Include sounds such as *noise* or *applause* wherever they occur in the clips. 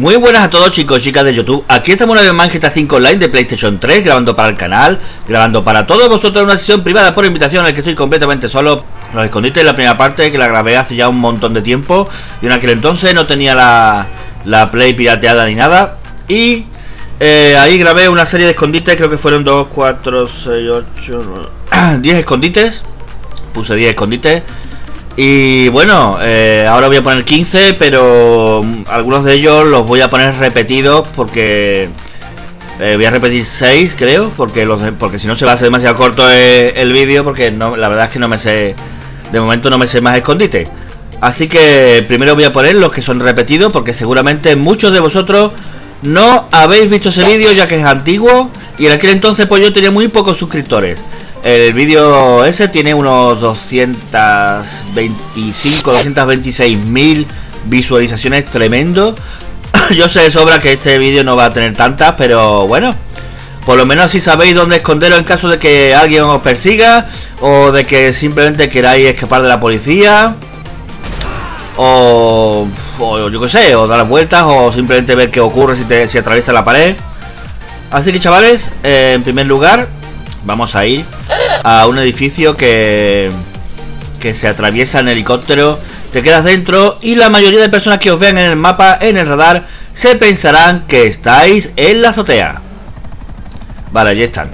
Muy buenas a todos chicos y chicas de YouTube. Aquí estamos una vez más en GTA 5 Online de PlayStation 3 Grabando para el canal, grabando para todos vosotros Una sesión privada por invitación en la que estoy completamente solo. Los escondites en la primera parte que la grabé hace ya un montón de tiempo Y en aquel entonces no tenía la, la Play pirateada ni nada. Y eh, ahí grabé una serie de escondites Creo que fueron 2, 4, 6, 8, 10 escondites. Puse 10 escondites y bueno, eh, ahora voy a poner 15, pero mm, algunos de ellos los voy a poner repetidos porque eh, voy a repetir 6 creo, porque los porque si no se va a hacer demasiado corto eh, el, vídeo, porque no, la verdad es que no me sé, de momento no me sé más escondite. Así que primero voy a poner los que son repetidos, porque seguramente muchos de vosotros no habéis visto ese vídeo ya que es antiguo y en aquel entonces pues yo tenía muy pocos suscriptores. El vídeo ese tiene unos 225, 226 mil visualizaciones tremendo. *coughs* Yo sé de sobra que este vídeo no va a tener tantas, pero bueno. Por lo menos si sabéis dónde esconderos en caso de que alguien os persiga o de que simplemente queráis escapar de la policía. O, yo qué sé, o dar vueltas o simplemente ver qué ocurre si, te, atraviesa la pared. Así que chavales, eh, en primer lugar, vamos a ir a un edificio que, que se atraviesa en helicóptero. Te quedas dentro y la mayoría de personas que os vean en el mapa, en el radar, se pensarán que estáis en la azotea. Vale, allí están.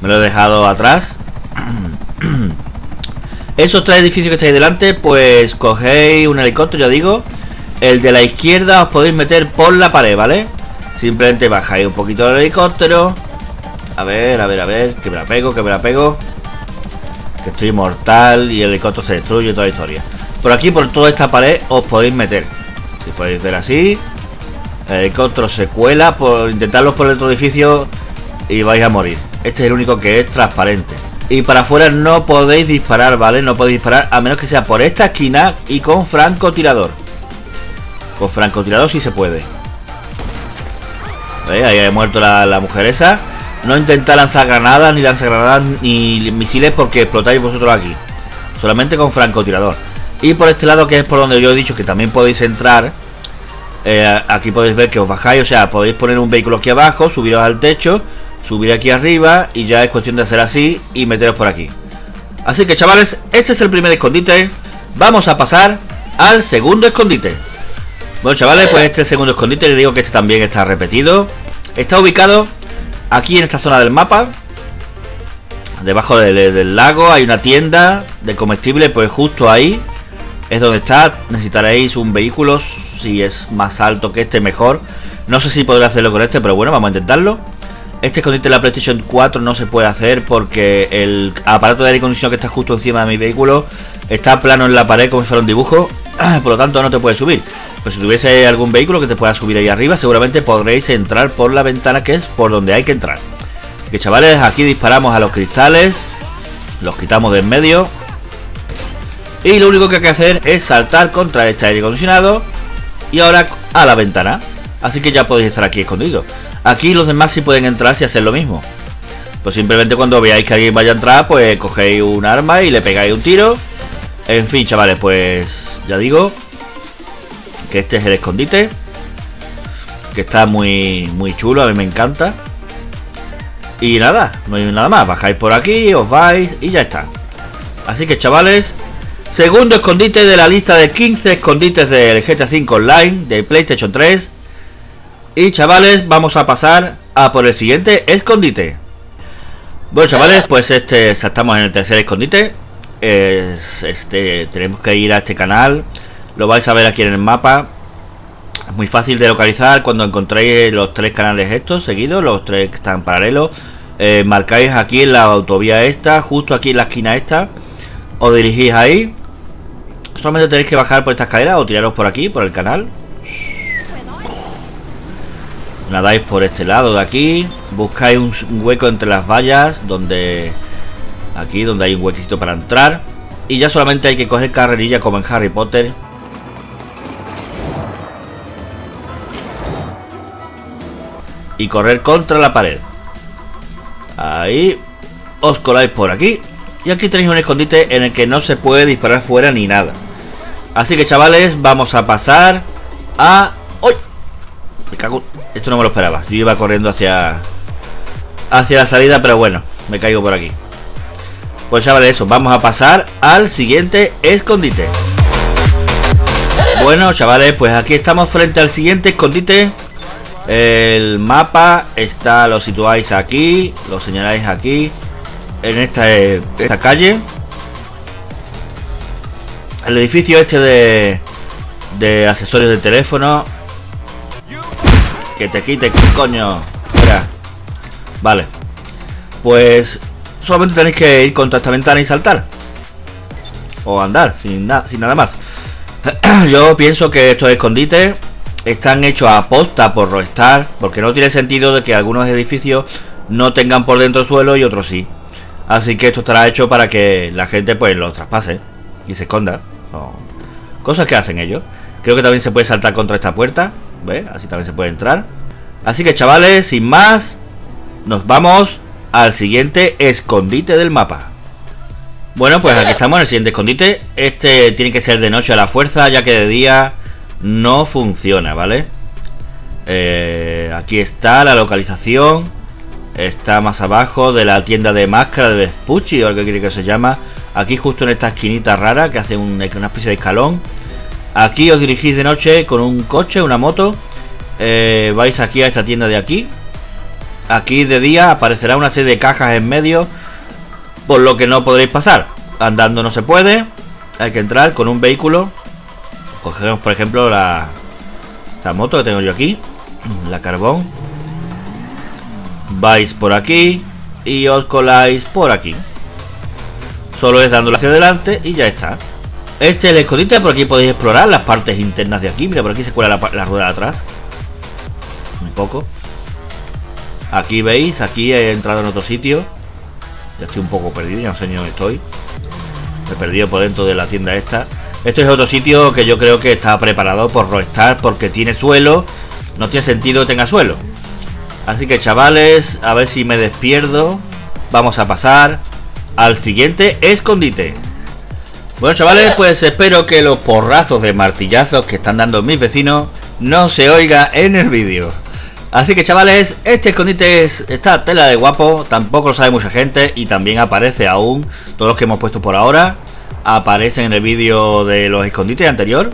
Me lo he dejado atrás. *clears throat* Esos tres edificios que estáis delante, pues cogéis un helicóptero, ya digo. El de la izquierda os podéis meter por la pared, ¿vale? Simplemente bajáis un poquito el helicóptero. A ver, a ver, a ver. Que me la pego, que me la pego. Que estoy mortal y el helicóptero se destruye toda la historia. Por aquí, por toda esta pared, os podéis meter. Si podéis ver así. El helicóptero se cuela por intentarlo por el otro edificio y vais a morir. Este es el único que es transparente. Y para afuera no podéis disparar, ¿vale? No podéis disparar a menos que sea por esta esquina y con francotirador. Con francotirador sí se puede. Ahí ha muerto la mujer esa. No intentar lanzar granadas, ni lanzar granadas, ni misiles porque explotáis vosotros aquí. Solamente con francotirador. Y por este lado, que es por donde yo he dicho que también podéis entrar. Eh, aquí podéis ver que os bajáis, o sea, podéis poner un vehículo aquí abajo, subiros al techo, subir aquí arriba y ya es cuestión de hacer así y meteros por aquí. Así que chavales, este es el primer escondite. Vamos a pasar al segundo escondite. Bueno chavales, pues este segundo escondite, les digo que este también está repetido. Está ubicado Aquí en esta zona del mapa Debajo del, lago hay una tienda de comestible Pues justo ahí es donde está. Necesitaréis un vehículo Si es más alto que este mejor. No sé si podré hacerlo con este Pero bueno, vamos a intentarlo. Este escondite de la PlayStation 4 no se puede hacer Porque el aparato de aire acondicionado que está justo encima de mi vehículo Está plano en la pared como si fuera un dibujo. *clears throat* Por lo tanto no te puede subir pues si tuviese algún vehículo que te pueda subir ahí arriba, seguramente podréis entrar por la ventana que es por donde hay que entrar. Que chavales, aquí disparamos a los cristales, los quitamos de en medio. Y lo único que hay que hacer es saltar contra este aire acondicionado y ahora a la ventana. Así que ya podéis estar aquí escondidos. Aquí los demás sí pueden entrar y hacer lo mismo. Pues simplemente cuando veáis que alguien vaya a entrar, pues cogéis un arma y le pegáis un tiro. En fin, chavales, pues ya digo, que este es el escondite. Que está muy, muy chulo, a mí me encanta. Y nada, no hay nada más. Bajáis por aquí, os vais y ya está. Así que chavales, segundo escondite de la lista de 15 escondites del GTA 5 Online de PlayStation 3. Y chavales, vamos a pasar a por el siguiente escondite. Bueno chavales, pues este estamos en el tercer escondite. Es, este tenemos que ir a este canal lo vais a ver aquí en el mapa. Es muy fácil de localizar cuando encontréis los tres canales estos seguidos, los tres que están paralelos. Eh, marcáis aquí en la autovía esta, justo aquí en la esquina esta. Os dirigís ahí. Solamente tenéis que bajar por esta escalera o tiraros por aquí, por el canal. Nadáis por este lado de aquí. Buscáis un hueco entre las vallas donde... Aquí donde hay un huequito para entrar. Y ya solamente hay que coger carrerilla como en Harry Potter y correr contra la pared. Ahí os coláis por aquí. Y aquí tenéis un escondite en el que no se puede disparar fuera ni nada. Así que chavales, vamos a pasar a... ¡Uy! Esto no me lo esperaba. Yo iba corriendo hacia. Hacia la salida, pero bueno, me caigo por aquí. Pues ya vale eso, vamos a pasar al siguiente escondite. Bueno, chavales, pues aquí estamos frente al siguiente escondite. El mapa está, lo situáis aquí, lo señaláis aquí, en esta, esta calle. El edificio este de, de accesorios de teléfono. Que te quite, coño. Vale. Pues solamente tenéis que ir contra esta ventana y saltar. O andar, sin, sin nada más. *clears throat* Yo pienso que estos escondites están hechos a posta por Rockstar, porque no tiene sentido de que algunos edificios no tengan por dentro suelo y otros sí. Así que esto estará hecho para que la gente pues los traspase y se esconda. cosas que hacen ellos. Creo que también se puede saltar contra esta puerta. ¿Ve? Así también se puede entrar. Así que chavales, sin más, nos vamos al siguiente escondite del mapa. Bueno, pues aquí estamos en el siguiente escondite. Este tiene que ser de noche a la fuerza, ya que de día no funciona, ¿vale? Eh, aquí está la localización. Está más abajo de la tienda de máscara de Vespucci, o algo que quiere que se llama. Aquí justo en esta esquinita rara que hace una especie de escalón. Aquí os dirigís de noche con un coche, una moto. Eh, vais aquí a esta tienda de aquí. Aquí de día aparecerá una serie de cajas en medio por lo que no podréis pasar. Andando no se puede, hay que entrar con un vehículo. Cogemos, por ejemplo, la, moto que tengo yo aquí, *clears throat* la carbón. Vais por aquí y os coláis por aquí. Solo es dándole hacia adelante y ya está. Este es el escondite, por aquí podéis explorar las partes internas de aquí. Mira, por aquí se cuela la, la rueda de atrás. Un poco. Aquí veis, aquí he entrado en otro sitio. Ya estoy un poco perdido, ya no sé ni dónde estoy. Me he perdido por dentro de la tienda esta. Esto es otro sitio que yo creo que está preparado por Rockstar porque tiene suelo. No tiene sentido que tenga suelo. Así que chavales, a ver si me despierdo. Vamos a pasar al siguiente escondite. Bueno chavales, pues espero que los porrazos de martillazos que están dando mis vecinos no se oiga en el vídeo. Así que chavales, este escondite es, está tela de guapo, tampoco lo sabe mucha gente y también aparece aún, todos los que hemos puesto por ahora, aparecen en el vídeo de los escondites anterior.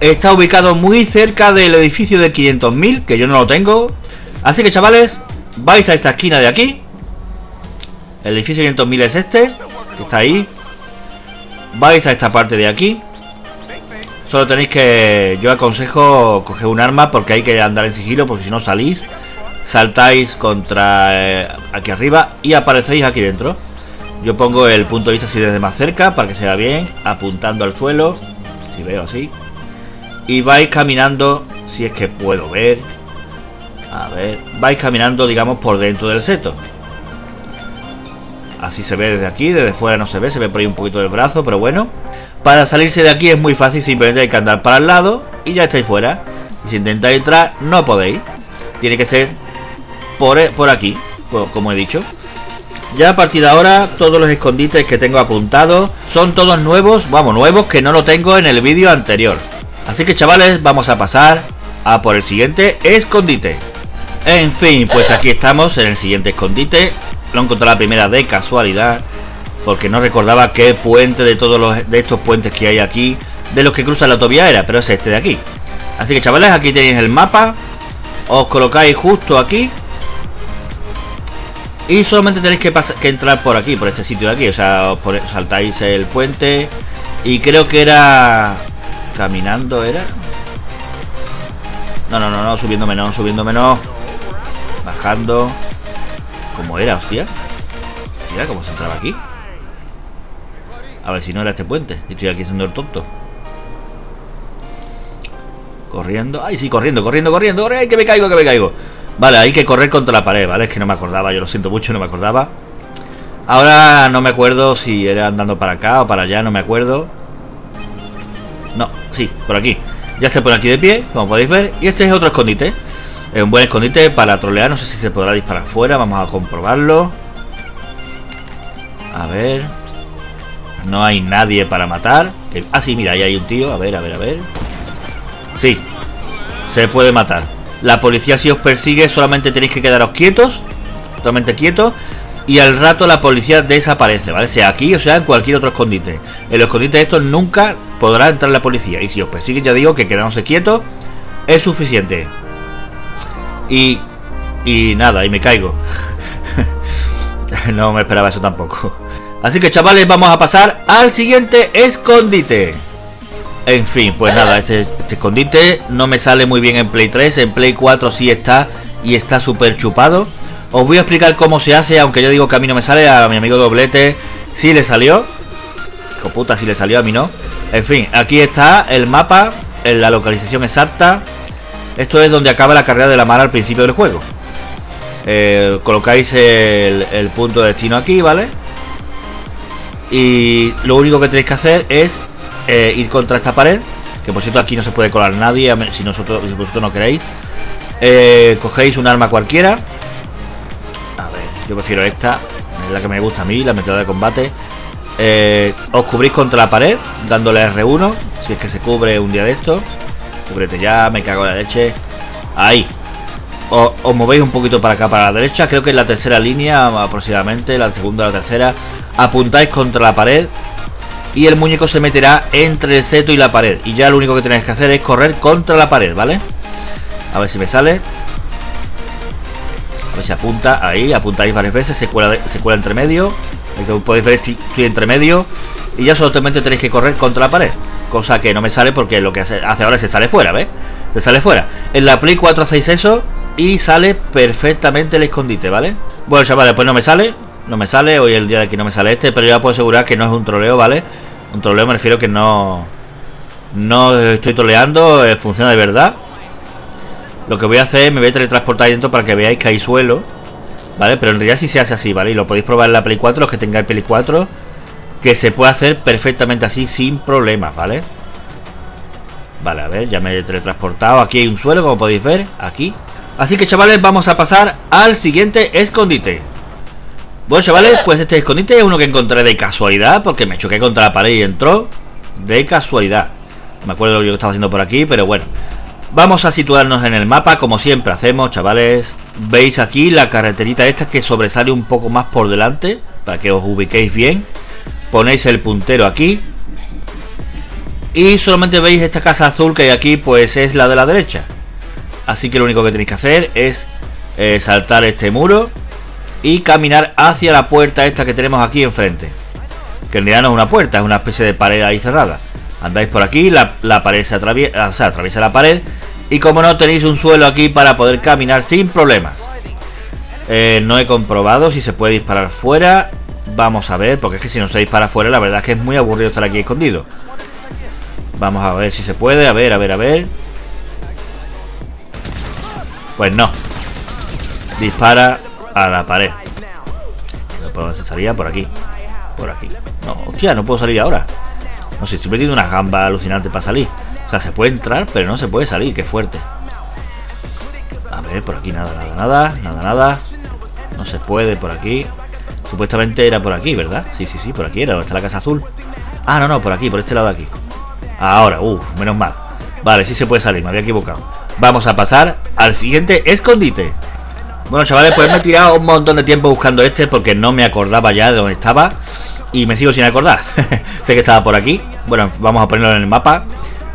Está ubicado muy cerca del edificio de 500.000, que yo no lo tengo. Así que chavales, vais a esta esquina de aquí. El edificio de 500.000 es este, que está ahí. Vais a esta parte de aquí. Solo tenéis que... Yo aconsejo coger un arma porque hay que andar en sigilo porque si no salís, saltáis contra eh, aquí arriba y aparecéis aquí dentro. Yo pongo el punto de vista así desde más cerca para que se vea bien, apuntando al suelo, si veo así. Y vais caminando, si es que puedo ver. A ver, vais caminando, digamos, por dentro del seto. Así se ve desde aquí, desde fuera no se ve, se ve por ahí un poquito del brazo, pero bueno. Para salirse de aquí es muy fácil, simplemente hay que andar para el lado y ya estáis fuera. Y si intentáis entrar, no podéis. Tiene que ser por, por aquí, como he dicho. Ya a partir de ahora, todos los escondites que tengo apuntados son todos nuevos, vamos, nuevos que no lo tengo en el vídeo anterior. Así que chavales, vamos a pasar a por el siguiente escondite. En fin, pues aquí estamos en el siguiente escondite. Lo encontré la primera de casualidad porque no recordaba qué puente de todos los de estos puentes que hay aquí, de los que cruzan la autovía era, pero es este de aquí. Así que chavales, aquí tenéis el mapa, os colocáis justo aquí y solamente tenéis que, que entrar por aquí, por este sitio de aquí, o sea, saltáis el puente y creo que era caminando, ¿era? No, no, no, no, subiendo menos, subiendo menos, bajando. ¿Cómo era, hostia? Mira cómo se entraba aquí. A ver si no era este puente. Estoy aquí siendo el tonto. Corriendo. Ay, sí, corriendo, corriendo, corriendo. ¡Ay, que me caigo, que me caigo! Vale, hay que correr contra la pared, ¿vale? Es que no me acordaba, yo lo siento mucho, no me acordaba. Ahora no me acuerdo si era andando para acá o para allá, no me acuerdo. No, sí, por aquí. Ya se pone aquí de pie, como podéis ver. Y este es otro escondite. Es un buen escondite para trolear. No sé si se podrá disparar fuera. Vamos a comprobarlo. A ver. No hay nadie para matar. Ah, sí, mira, ahí hay un tío. A ver, a ver, a ver. Sí, se puede matar. La policía si os persigue solamente tenéis que quedaros quietos, totalmente quietos, y al rato la policía desaparece, ¿vale? Sea aquí o sea en cualquier otro escondite. En los escondites estos nunca podrá entrar la policía. Y si os persiguen, ya digo que quedándose quietos es suficiente. Y, y nada, y me caigo. *laughs* no me esperaba eso tampoco. Así que chavales, vamos a pasar al siguiente escondite. En fin, pues nada, este, escondite no me sale muy bien en Play 3, en Play 4 sí está y está súper chupado. Os voy a explicar cómo se hace, aunque yo digo que a mí no me sale, a mi amigo Doblete sí le salió. Hijo puta, sí le salió, a mí no. En fin, aquí está el mapa, en la localización exacta. Esto es donde acaba la carrera de la mar al principio del juego. Eh, colocáis el, punto de destino aquí, ¿vale? Y lo único que tenéis que hacer es eh, ir contra esta pared. Que por cierto aquí no se puede colar nadie si, nosotros, vosotros no queréis. Eh, cogéis un arma cualquiera. A ver, yo prefiero esta. Es la que me gusta a mí, la metida de combate. os cubrís contra la pared dándole R1. Si es que se cubre un día de esto. Cúbrete ya, me cago en la leche. Ahí, os, movéis un poquito para acá, para la derecha. Creo que es la tercera línea aproximadamente, la segunda o la tercera. Apuntáis contra la pared y el muñeco se meterá entre el seto y la pared. Y ya lo único que tenéis que hacer es correr contra la pared, ¿vale? A ver si me sale. A ver si apunta. Ahí, apuntáis varias veces. Se cuela, se cuela entre medio. Podéis ver, estoy, entre medio. Y ya solamente tenéis que correr contra la pared. Cosa que no me sale porque lo que hace, hace ahora se sale fuera, ¿ves? Se sale fuera. En la Play 4 hacéis eso y sale perfectamente el escondite, ¿vale? Bueno, chavales, pues no me sale, no me sale, hoy el día de que no me sale este, pero ya puedo asegurar que no es un troleo, ¿vale? Un troleo me refiero que no no estoy troleando, eh, funciona de verdad. Lo que voy a hacer, me voy a teletransportar dentro para que veáis que hay suelo, ¿vale? Pero en realidad si se hace así, ¿vale? Y lo podéis probar en la Play 4, los que tengáis Play 4, que se puede hacer perfectamente así sin problemas, ¿vale? Vale, a ver, ya me he teletransportado. Aquí hay un suelo, como podéis ver, aquí. Así que chavales, vamos a pasar al siguiente escondite Bueno chavales, pues este escondite es uno que encontré de casualidad Porque me choqué contra la pared y entró De casualidad. Me acuerdo lo que estaba haciendo por aquí, pero bueno. Vamos a situarnos en el mapa como siempre hacemos, chavales. Veis aquí la carreterita esta que sobresale un poco más por delante Para que os ubiquéis bien. Ponéis el puntero aquí. Y solamente veis esta casa azul que hay aquí Pues es la de la derecha. Así que lo único que tenéis que hacer es eh, saltar este muro y caminar hacia la puerta esta que tenemos aquí enfrente. Que en realidad no es una puerta, es una especie de pared ahí cerrada. Andáis por aquí, la, pared se atraviesa, o sea, atraviesa la pared. Y como no tenéis un suelo aquí para poder caminar sin problemas. Eh, no he comprobado si se puede disparar fuera. Vamos a ver, porque es que si no se dispara fuera, la verdad es que es muy aburrido estar aquí escondido. Vamos a ver si se puede, a ver, a ver, a ver. Pues no. Dispara a la pared. ¿Por dónde se salía? Por aquí. Por aquí. No, hostia, no puedo salir ahora. No sé, estoy metiendo una gamba alucinante para salir. O sea, se puede entrar, pero no se puede salir. Qué fuerte. A ver, por aquí nada, nada, nada. Nada, nada. No se puede por aquí. Supuestamente era por aquí, ¿verdad? Sí, sí, sí, por aquí era. ¿Dónde está la casa azul? Ah, no, no, por aquí, por este lado de aquí. Ahora, uff, menos mal. Vale, sí se puede salir, me había equivocado. Vamos a pasar al siguiente escondite. Bueno, chavales, pues me he tirado un montón de tiempo buscando este porque no me acordaba ya de dónde estaba. Y me sigo sin acordar. *laughs* sé que estaba por aquí. Bueno, vamos a ponerlo en el mapa.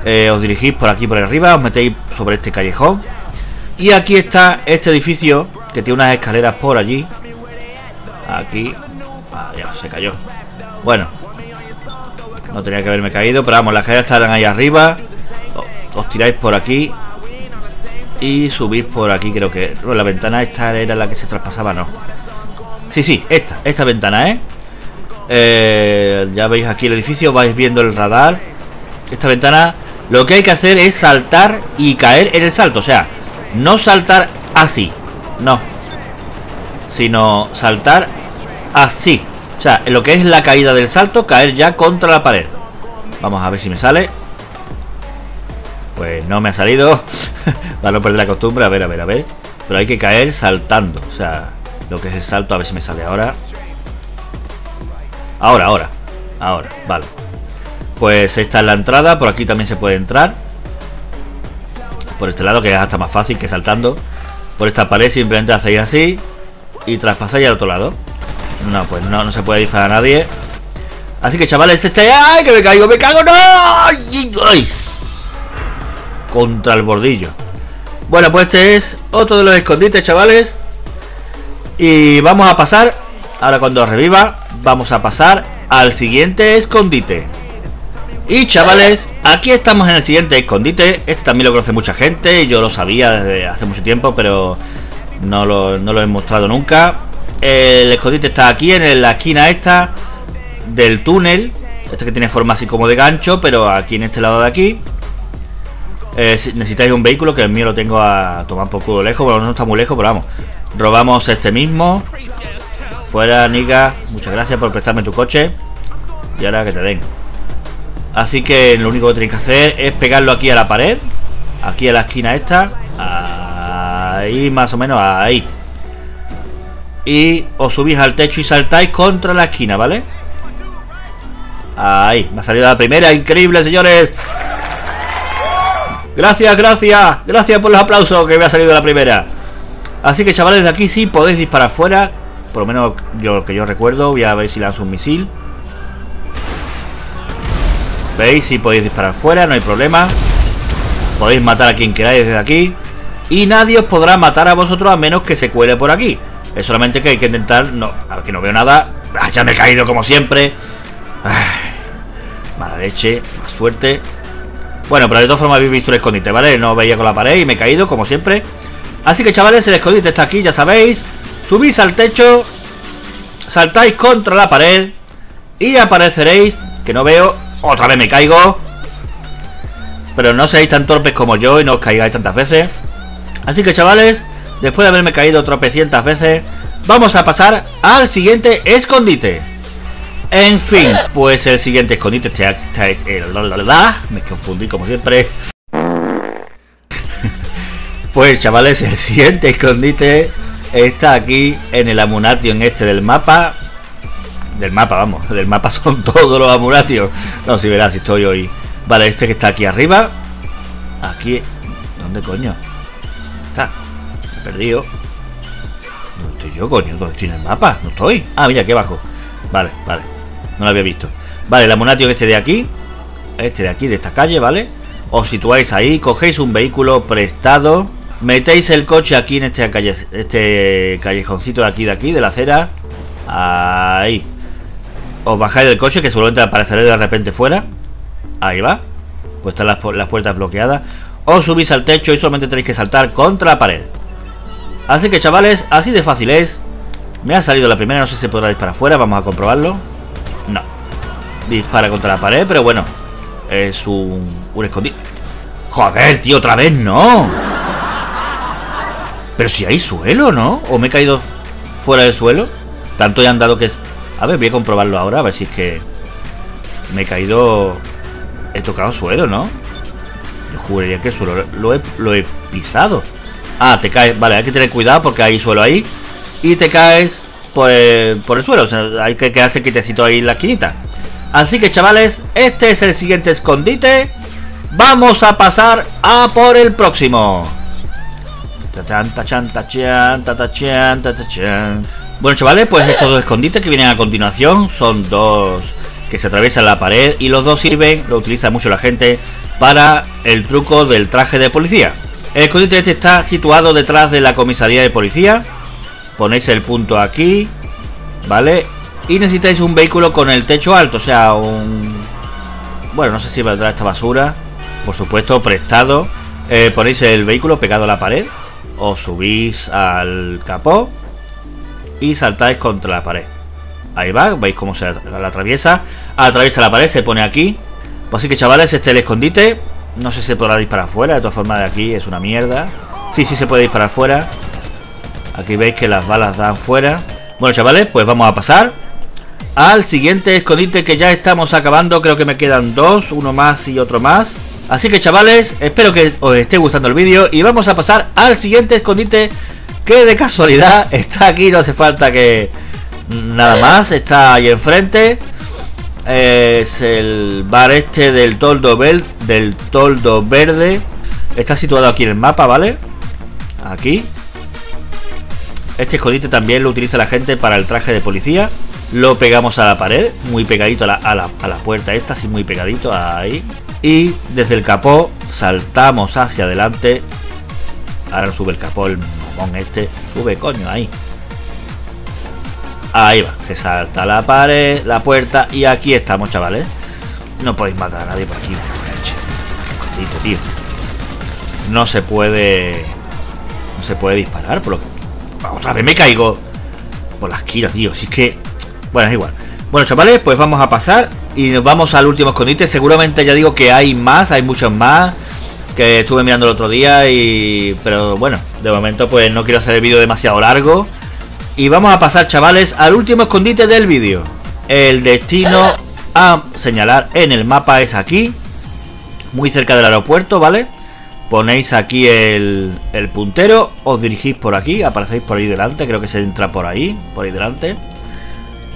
Eh, os dirigís por aquí por arriba, os metéis sobre este callejón. Y aquí está este edificio que tiene unas escaleras por allí. Aquí. Ah, ya, se cayó. Bueno. No tenía que haberme caído, pero vamos, las escaleras estarán ahí arriba. Os tiráis por aquí y subís por aquí, creo que la ventana esta era la que se traspasaba, no. Sí, sí, esta, esta ventana, ¿eh? ¿eh? Ya veis aquí el edificio, vais viendo el radar. Esta ventana, lo que hay que hacer es saltar y caer en el salto. O sea, no saltar así, no. Sino saltar así. O sea, lo que es la caída del salto, caer ya contra la pared. Vamos a ver si me sale. Pues no me ha salido. *laughs* Para no perder la costumbre. A ver, a ver, a ver. Pero hay que caer saltando. O sea, lo que es el salto. A ver si me sale ahora. Ahora, ahora. Ahora, vale. Pues esta es la entrada. Por aquí también se puede entrar. Por este lado, que es hasta más fácil que saltando. Por esta pared simplemente hacéis así y traspasáis al otro lado. No, pues no, no se puede disparar a nadie. Así que chavales, este... ¡Ay, que me caigo! ¡Me cago! ¡No! ¡Ay! Contra el bordillo. Bueno, pues este es otro de los escondites, chavales. Y vamos a pasar, ahora cuando reviva, vamos a pasar al siguiente escondite. Y chavales, aquí estamos en el siguiente escondite. Este también lo conoce mucha gente, yo lo sabía desde hace mucho tiempo, pero no lo, no lo he mostrado nunca. El escondite está aquí en la esquina esta del túnel. Este que tiene forma así como de gancho, pero aquí en este lado de aquí. Eh, necesitáis un vehículo, que el mío lo tengo a tomar poco lejos. Bueno, no está muy lejos, pero vamos. Robamos este mismo. Fuera, Nika. Muchas gracias por prestarme tu coche. Y ahora que te den. Así que lo único que tenéis que hacer es pegarlo aquí a la pared. Aquí a la esquina esta. Ahí más o menos, ahí. Y os subís al techo y saltáis contra la esquina, ¿vale? Ahí, me ha salido la primera, increíble señores Gracias, gracias. Gracias por los aplausos que me ha salido la primera. Así que chavales, de aquí sí podéis disparar fuera. Por lo menos yo que yo recuerdo Voy a ver si lanzo un misil. ¿Veis? Si podéis disparar fuera, no hay problema. Podéis matar a quien queráis desde aquí. Y nadie os podrá matar a vosotros a menos que se cuele por aquí. Es solamente que hay que intentar... No, aquí no veo nada ah, Ya me he caído como siempre. Mala leche, más suerte Bueno, pero de todas formas habéis visto el escondite, ¿vale? No veía con la pared y me he caído, como siempre. Así que chavales, el escondite está aquí, ya sabéis. Subís al techo Saltáis contra la pared Y apareceréis Que no veo, otra vez me caigo. Pero no seáis tan torpes como yo Y no os caigáis tantas veces. Así que chavales, después de haberme caído tropecientas veces Vamos a pasar al siguiente escondite en fin, pues el siguiente escondite está, me confundí como siempre. *laughs* pues chavales, el siguiente escondite está aquí en el amunation este del mapa. Del mapa, vamos, del mapa son *laughs* todos los amunatios. No, si verás si estoy hoy. Vale, este que está aquí arriba. Aquí. ¿Dónde coño? Está. He perdido. ¿Dónde estoy yo, coño? ¿Dónde estoy en el mapa? No estoy. Ah, mira, aquí abajo. Vale, vale. No lo había visto. Vale, el amonatio este de aquí. Este de aquí, de esta calle, ¿vale? Os situáis ahí, cogéis un vehículo prestado. Metéis el coche aquí en este, calle, este callejoncito de aquí, de aquí, de la acera. Ahí. Os bajáis del coche, que seguramente apareceré de repente fuera. Ahí va. Pues están las, las puertas bloqueadas. Os subís al techo y solamente tenéis que saltar contra la pared. Así que chavales, así de fácil es. Me ha salido la primera, no sé si podrá disparar afuera, vamos a comprobarlo. No. Dispara contra la pared, pero bueno. Es un, un escondido. Joder, tío, otra vez no. Pero si hay suelo, ¿no? ¿O me he caído fuera del suelo? Tanto he andado que es... A ver, voy a comprobarlo ahora, a ver si es que... Me he caído... He tocado suelo, ¿no? Yo juraría que el suelo lo he, lo he pisado. Ah, te caes... Vale, hay que tener cuidado porque hay suelo ahí. Y te caes por el, suelo. Hay que quedarse quitecito ahí en la esquinita. Así que chavales, este es el siguiente escondite. Vamos a pasar a por el próximo. Bueno chavales, pues estos dos escondites que vienen a continuación son dos que se atraviesan la pared y los dos sirven, lo utiliza mucho la gente, para el truco del traje de policía. El escondite este está situado detrás de la comisaría de policía ponéis el punto aquí, ¿vale? Y necesitáis un vehículo con el techo alto, o sea, un... Bueno, no sé si valdrá esta basura, por supuesto, prestado. Eh, ponéis el vehículo pegado a la pared, os subís al capó y saltáis contra la pared. Ahí va, veis cómo se la atraviesa. Atraviesa la pared, se pone aquí. Pues así que chavales, este es el escondite. No sé si se podrá disparar fuera, de todas formas de aquí es una mierda. Sí, sí se puede disparar fuera. Aquí veis que las balas dan fuera. Bueno, chavales, pues vamos a pasar al siguiente escondite que ya estamos acabando. Creo que me quedan dos, uno más y otro más. Así que chavales, espero que os esté gustando el vídeo y vamos a pasar al siguiente escondite que de casualidad *laughs* está aquí, no hace falta que nada más, está ahí enfrente. Es el bar este del toldo, del toldo verde Está situado aquí en el mapa, ¿vale? Aquí. Este escondite también lo utiliza la gente para el traje de policía. Lo pegamos a la pared, muy pegadito a la, a la, a la puerta esta, así muy pegadito, ahí. Y desde el capó saltamos hacia adelante. Ahora sube el capó, el mamón este. Sube, coño, ahí. Ahí va, se salta la pared, la puerta y aquí estamos, chavales. No podéis matar a nadie por aquí. Escondite, tío. No se puede... No se puede disparar por lo que... Otra vez me caigo. Por la esquina, tío. Si es que... Bueno, es igual. Bueno, chavales, pues vamos a pasar y nos vamos al último escondite. Seguramente ya digo que hay más, hay muchos más que estuve mirando el otro día y... Pero bueno, de momento pues no quiero hacer el vídeo demasiado largo. Y vamos a pasar, chavales, al último escondite del vídeo. El destino a señalar en el mapa es aquí. Muy cerca del aeropuerto, ¿vale? Ponéis aquí el, puntero, os dirigís por aquí, aparecéis por ahí delante, creo que se entra por ahí, por ahí delante.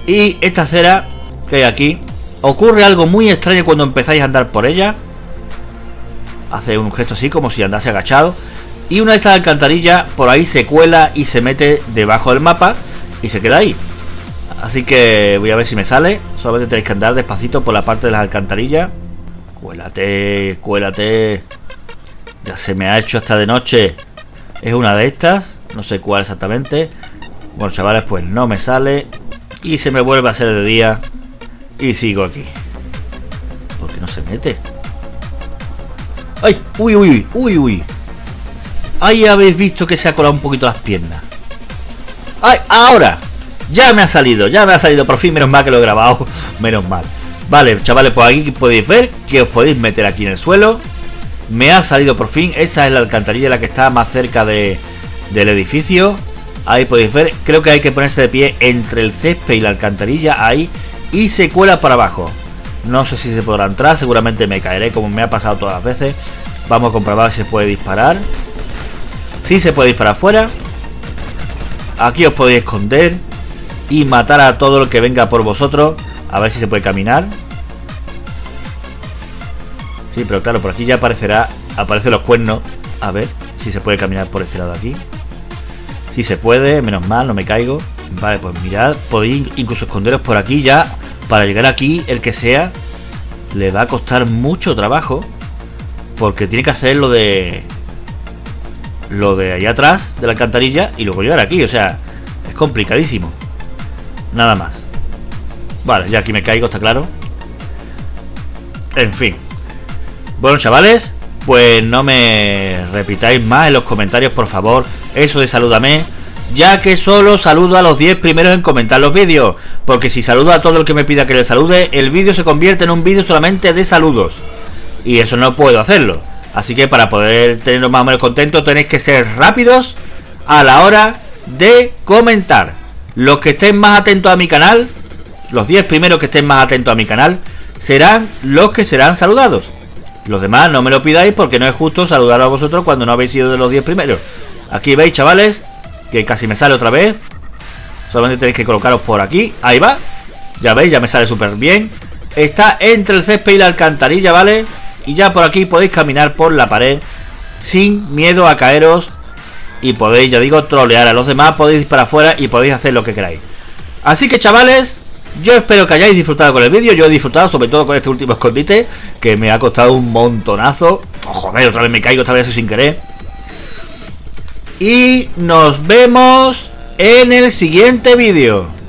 Y esta acera que hay aquí, ocurre algo muy extraño cuando empezáis a andar por ella. Hace un gesto así como si andase agachado. Y una de estas alcantarillas por ahí se cuela y se mete debajo del mapa y se queda ahí. Así que voy a ver si me sale. Solamente tenéis que andar despacito por la parte de las alcantarillas. Cuélate, cuélate. Ya se me ha hecho hasta de noche. Es una de estas. No sé cuál exactamente. Bueno, chavales, pues no me sale. Y se me vuelve a hacer de día. Y sigo aquí. ¿Por qué no se mete? ¡Ay! ¡Uy, uy, uy, uy! Ahí habéis visto que se ha colado un poquito las piernas. ¡Ay! ¡Ahora! Ya me ha salido, ya me ha salido. Por fin, menos mal que lo he grabado. *laughs* Menos mal. Vale, chavales, pues aquí podéis ver que os podéis meter aquí en el suelo. Me ha salido por fin. Esa es la alcantarilla la que está más cerca de, del edificio. Ahí podéis ver. Creo que hay que ponerse de pie entre el césped y la alcantarilla. Ahí. Y se cuela para abajo. No sé si se podrá entrar. Seguramente me caeré como me ha pasado todas las veces. Vamos a comprobar si se puede disparar. Si se puede disparar afuera. Aquí os podéis esconder. Y matar a todo lo que venga por vosotros. A ver si se puede caminar. Sí, pero claro, por aquí ya aparecerá. Aparecen los cuernos. A ver si se puede caminar por este lado aquí. Si se puede, menos mal, no me caigo. Vale, pues mirad, podéis incluso esconderos por aquí ya. Para llegar aquí, el que sea, le va a costar mucho trabajo. Porque tiene que hacer lo de. Lo de allá atrás de la alcantarilla y luego llegar aquí. O sea, es complicadísimo. Nada más. Vale, ya aquí me caigo, está claro. En fin. Bueno, chavales, pues no me repitáis más en los comentarios, por favor, eso de salúdame, ya que solo saludo a los 10 primeros en comentar los vídeos, porque si saludo a todo el que me pida que le salude, el vídeo se convierte en un vídeo solamente de saludos. Y eso no puedo hacerlo. Así que para poder teneros más o menos contentos tenéis que ser rápidos a la hora de comentar. Los que estén más atentos a mi canal, los 10 primeros que estén más atentos a mi canal, serán los que serán saludados. Los demás no me lo pidáis porque no es justo saludar a vosotros cuando no habéis sido de los 10 primeros. Aquí veis, chavales, que casi me sale otra vez. Solamente tenéis que colocaros por aquí. Ahí va. Ya veis, ya me sale súper bien. Está entre el césped y la alcantarilla, ¿vale? Y ya por aquí podéis caminar por la pared sin miedo a caeros. Y podéis, ya digo, trolear a los demás. Podéis ir para afuera y podéis hacer lo que queráis. Así que, chavales, yo espero que hayáis disfrutado con el vídeo. Yo he disfrutado sobre todo con este último escondite. Que me ha costado un montonazo. Oh, joder, otra vez me caigo, otra vez sin querer. Y nos vemos en el siguiente vídeo.